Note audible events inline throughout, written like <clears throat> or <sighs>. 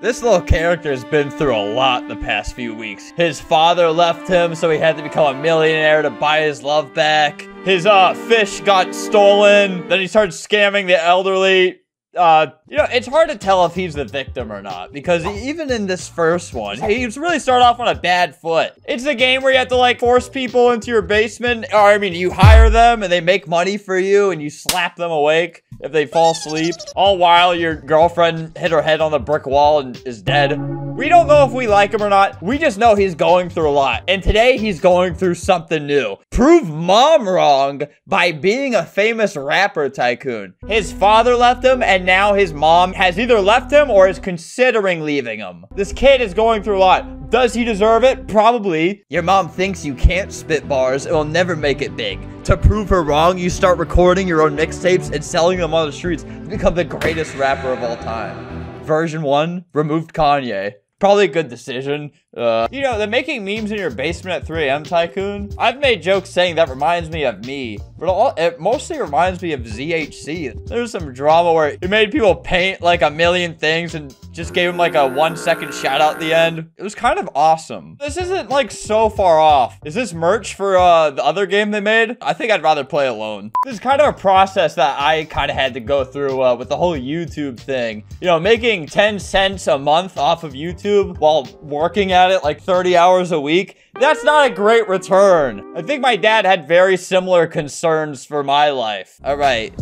This little character has been through a lot the past few weeks. His father left him, so he had to become a millionaire to buy his love back. His uh fish got stolen. Then he started scamming the elderly. Uh, you know, it's hard to tell if he's the victim or not because even in this first one, he's really started off on a bad foot. It's a game where you have to like force people into your basement, or I mean, you hire them and they make money for you and you slap them awake if they fall asleep. All while your girlfriend hit her head on the brick wall and is dead. We don't know if we like him or not. We just know he's going through a lot. And today he's going through something new. Prove mom wrong by being a famous rapper tycoon. His father left him and now his mom has either left him or is considering leaving him. This kid is going through a lot. Does he deserve it? Probably. Your mom thinks you can't spit bars. It will never make it big. To prove her wrong, you start recording your own mixtapes and selling them on the streets to become the greatest rapper of all time. Version 1 removed Kanye. Probably a good decision. Uh, you know, the making memes in your basement at 3 a.m. tycoon. I've made jokes saying that reminds me of me, but all, it mostly reminds me of ZHC. There's some drama where it made people paint like a million things and just gave him like a one second shout out at the end. It was kind of awesome. This isn't like so far off. Is this merch for uh, the other game they made? I think I'd rather play alone. This is kind of a process that I kind of had to go through uh, with the whole YouTube thing. You know, making 10 cents a month off of YouTube while working at it like 30 hours a week. That's not a great return. I think my dad had very similar concerns for my life. All right.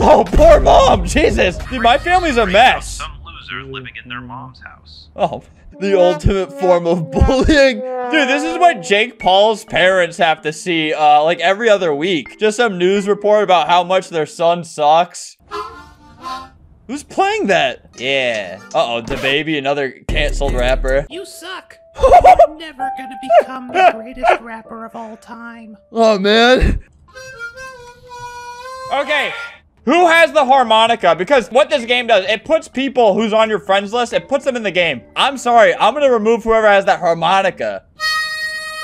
Oh, poor mom. Jesus. Dude, my family's a mess. Some loser living in their mom's house. Oh, the ultimate form of bullying. Dude, this is what Jake Paul's parents have to see, uh, like every other week. Just some news report about how much their son sucks. Who's playing that? Yeah. Uh-oh, the baby, another canceled rapper. <laughs> You suck. You're <laughs> never gonna become the greatest rapper of all time. Oh, man. Okay. Who has the harmonica? Because what this game does, it puts people who's on your friends list, it puts them in the game. I'm sorry, I'm gonna remove whoever has that harmonica.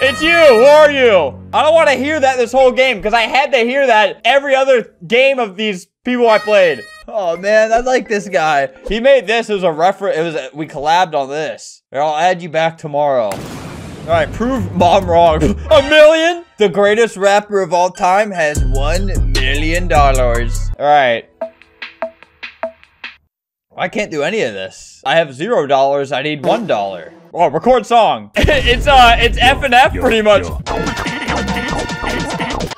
It's you! Who are you? I don't want to hear that this whole game, because I had to hear that every other game of these people I played. Oh man, I like this guy. He made this as a reference. It was we collabed on this. Here, I'll add you back tomorrow. All right, prove mom wrong. <laughs> A million? The greatest rapper of all time has one million dollars. All right. I can't do any of this. I have zero dollars. I need one dollar. Oh, record song. <laughs> it's uh, it's F and F pretty much.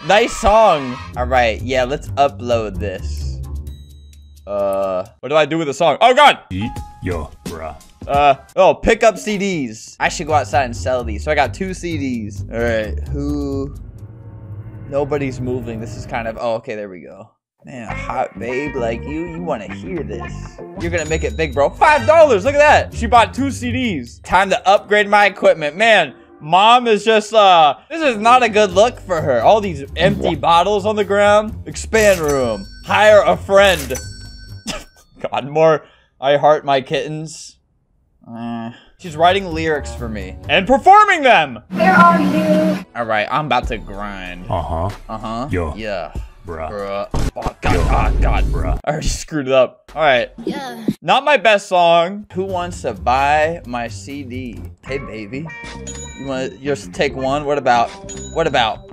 Nice song. All right, yeah, let's upload this. Uh, what do I do with the song? Oh God. Eat your bruh. Uh, oh, pick up CDs. I should go outside and sell these. So I got two CDs. All right, who? Nobody's moving. This is kind of, oh, okay, there we go. Man, hot babe like you, you want to hear this. You're gonna make it big, bro. Five dollars, look at that. She bought two CDs. Time to upgrade my equipment. Man, mom is just, uh, this is not a good look for her. All these empty bottles on the ground. Expand room. Hire a friend. God, more I heart my kittens. Uh, she's writing lyrics for me and performing them. Where are you? All right, I'm about to grind. Uh huh. Uh huh. Yo. Yeah. Bruh. Bruh. Oh god. Ah, god. Bruh. I already screwed it up. All right. Yeah. Not my best song. Who wants to buy my CD? Hey, baby. You want to just take one? What about? What about?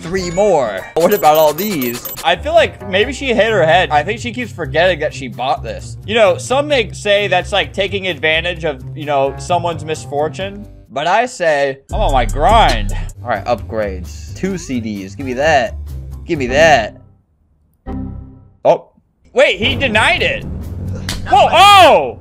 Three more. What about all these? I feel like maybe she hit her head. I think she keeps forgetting that she bought this. You know, some may say that's like taking advantage of, you know, someone's misfortune. But I say, I'm on my grind. All right, upgrades. Two CDs. Give me that. Give me that. Oh. Wait, he denied it. <sighs> Whoa, oh!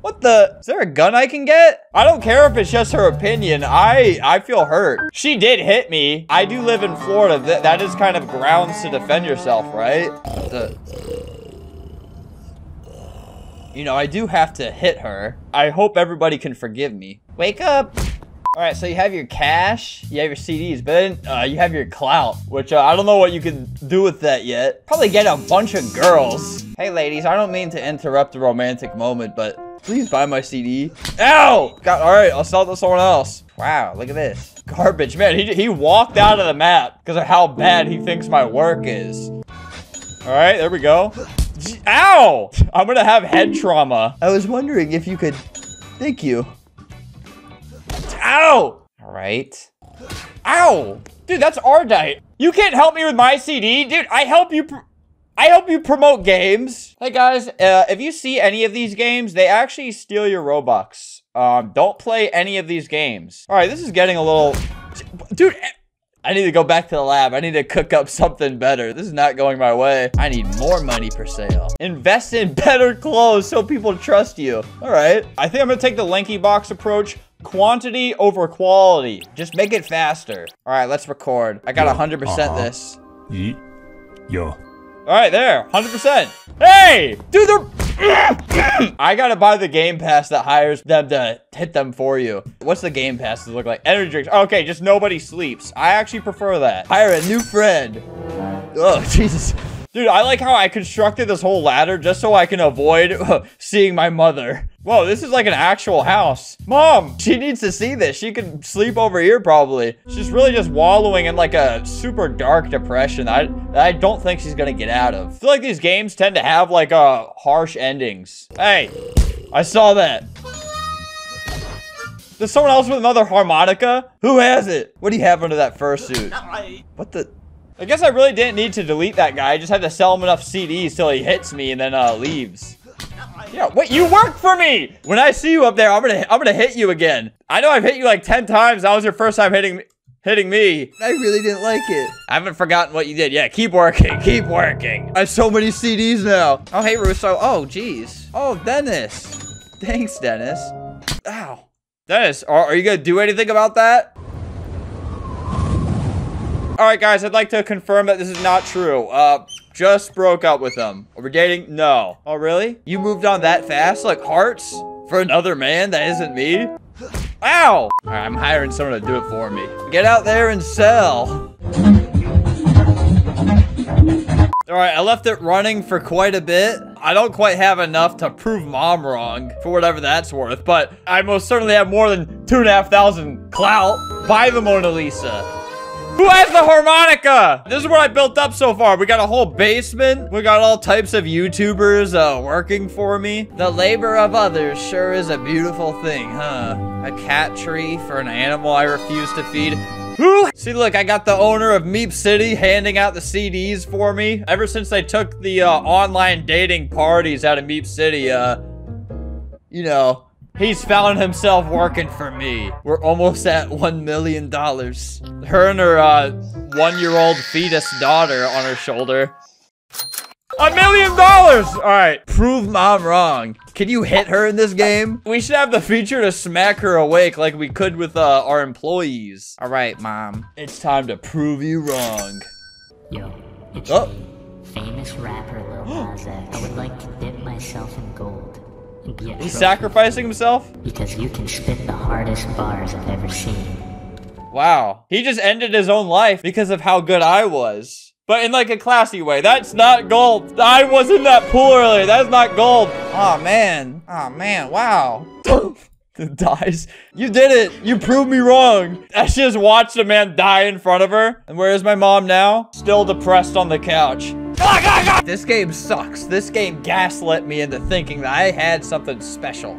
What the? Is there a gun I can get? I don't care if it's just her opinion. I I feel hurt. She did hit me. I do live in Florida. Th that is kind of grounds to defend yourself, right? The- you know, I do have to hit her. I hope everybody can forgive me. Wake up! All right, so you have your cash, you have your CDs, but then uh, you have your clout, which uh, I don't know what you can do with that yet. Probably get a bunch of girls. Hey, ladies, I don't mean to interrupt the romantic moment, but please buy my CD. Ow! God, all right, I'll sell it to someone else. Wow, look at this. Garbage, man. He, he walked out of the map because of how bad he thinks my work is. All right, there we go. Ow! I'm gonna have head trauma. I was wondering if you could... Thank you. Ow! All right. Ow! Dude, that's Ardite. You can't help me with my CD? Dude, I help you... I help you promote games. Hey guys, uh, if you see any of these games, they actually steal your Robux. Um, don't play any of these games. All right, this is getting a little... Dude, I need to go back to the lab. I need to cook up something better. This is not going my way. I need more money per sale. Invest in better clothes so people trust you. All right. I think I'm going to take the LankyBox approach. Quantity over quality. Just make it faster. All right, let's record. I got 100% Uh-huh. this. Yeet. All right, there, 100%. Hey, dude, they're... <clears throat> I gotta buy the Game Pass that hires them to hit them for you. What's the Game Pass look like? Energy drinks. Okay, just nobody sleeps. I actually prefer that. Hire a new friend. Oh, <laughs> Jesus. Dude, I like how I constructed this whole ladder just so I can avoid <laughs> seeing my mother. Whoa, this is like an actual house. Mom, she needs to see this. She could sleep over here probably. She's really just wallowing in like a super dark depression I, I don't think she's gonna get out of. I feel like these games tend to have like uh, harsh endings. Hey, I saw that. There's someone else with another harmonica? Who has it? What do you have under that fursuit? <laughs> What the? I guess I really didn't need to delete that guy. I just had to sell him enough CDs till he hits me and then uh, leaves. Yeah, wait, you work for me! When I see you up there, I'm gonna I'm gonna hit you again. I know I've hit you like 10 times. That was your first time hitting me. Hitting me. I really didn't like it. I haven't forgotten what you did. Yeah, keep working. Keep working. I have so many CDs now. Oh, hey, Russo. Oh, jeez. Oh, Dennis. Thanks, Dennis. Ow. Dennis, are, are you gonna do anything about that? All right, guys, I'd like to confirm that this is not true. Uh, just broke up with him. Are we dating? No. Oh, really? You moved on that fast? Like hearts? For another man that isn't me? Ow! I'm hiring someone to do it for me. Get out there and sell. All right, I left it running for quite a bit. I don't quite have enough to prove mom wrong for whatever that's worth, but I most certainly have more than two and a half thousand clout. Buy the Mona Lisa. Who has the harmonica? This is what I built up so far. We got a whole basement. We got all types of YouTubers uh, working for me. The labor of others sure is a beautiful thing, huh? A cat tree for an animal I refuse to feed. See, look, I got the owner of Meep City handing out the CDs for me. Ever since they took the uh, online dating parties out of Meep City, uh, you know, He's found himself working for me. We're almost at $1 million. Her and her uh, one-year-old fetus daughter on her shoulder. A million dollars! All right, prove mom wrong. Can you hit her in this game? We should have the feature to smack her awake like we could with uh, our employees. All right, mom. It's time to prove you wrong. Yo, it's Oh. me, famous rapper Lil Nas X. I would like to dip myself in gold and be a He's sacrificing himself? because you can spit the hardest bars I've ever seen. Wow. He just ended his own life because of how good I was. But in like a classy way. That's not gold. I was in that pool earlier. That's not gold. Oh man. Oh man. Wow. <laughs> Dies. You did it. You proved me wrong. I just watched a man die in front of her. And where is my mom now? Still depressed on the couch. <laughs> This game sucks. This game gaslit me into thinking that I had something special.